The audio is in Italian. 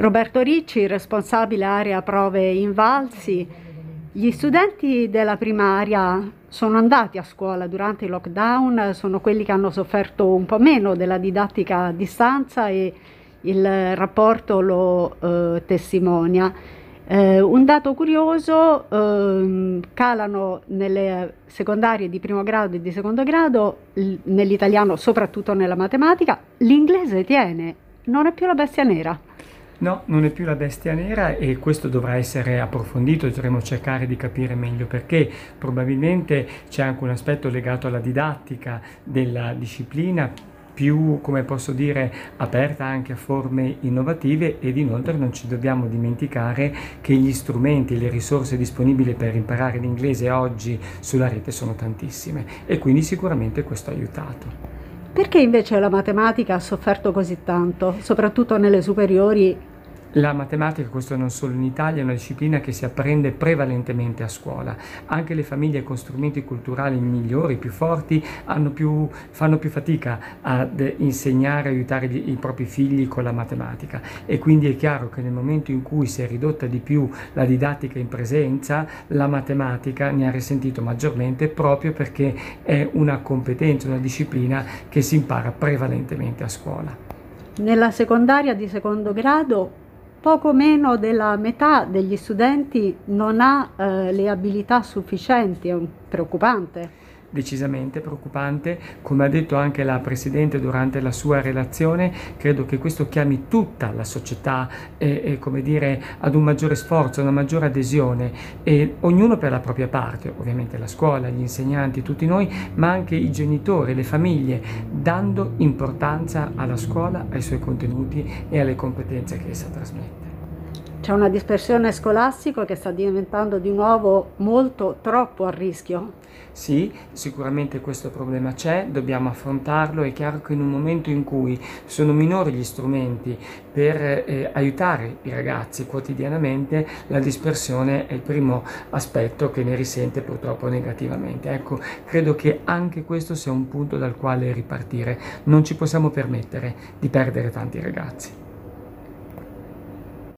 Roberto Ricci, responsabile area prove Invalsi. Gli studenti della primaria sono andati a scuola durante il lockdown, sono quelli che hanno sofferto un po' meno della didattica a distanza e il rapporto lo eh, testimonia. Eh, un dato curioso, eh, calano nelle secondarie di primo grado e di secondo grado, nell'italiano soprattutto nella matematica, l'inglese tiene, non è più la bestia nera. No, non è più la bestia nera e questo dovrà essere approfondito, dovremo cercare di capire meglio perché. Probabilmente c'è anche un aspetto legato alla didattica della disciplina più, come posso dire, aperta anche a forme innovative ed inoltre non ci dobbiamo dimenticare che gli strumenti le risorse disponibili per imparare l'inglese oggi sulla rete sono tantissime e quindi sicuramente questo ha aiutato. Perché invece la matematica ha sofferto così tanto, soprattutto nelle superiori la matematica, questo non solo in Italia, è una disciplina che si apprende prevalentemente a scuola. Anche le famiglie con strumenti culturali migliori, più forti, più, fanno più fatica ad insegnare, aiutare gli, i propri figli con la matematica. E quindi è chiaro che nel momento in cui si è ridotta di più la didattica in presenza, la matematica ne ha risentito maggiormente proprio perché è una competenza, una disciplina che si impara prevalentemente a scuola. Nella secondaria di secondo grado poco meno della metà degli studenti non ha eh, le abilità sufficienti, è preoccupante decisamente preoccupante, come ha detto anche la Presidente durante la sua relazione, credo che questo chiami tutta la società eh, eh, come dire, ad un maggiore sforzo, una maggiore adesione e ognuno per la propria parte, ovviamente la scuola, gli insegnanti, tutti noi, ma anche i genitori, le famiglie, dando importanza alla scuola, ai suoi contenuti e alle competenze che essa trasmette. C'è una dispersione scolastica che sta diventando di nuovo molto troppo a rischio. Sì, sicuramente questo problema c'è, dobbiamo affrontarlo. È chiaro che in un momento in cui sono minori gli strumenti per eh, aiutare i ragazzi quotidianamente, la dispersione è il primo aspetto che ne risente purtroppo negativamente. Ecco, credo che anche questo sia un punto dal quale ripartire. Non ci possiamo permettere di perdere tanti ragazzi.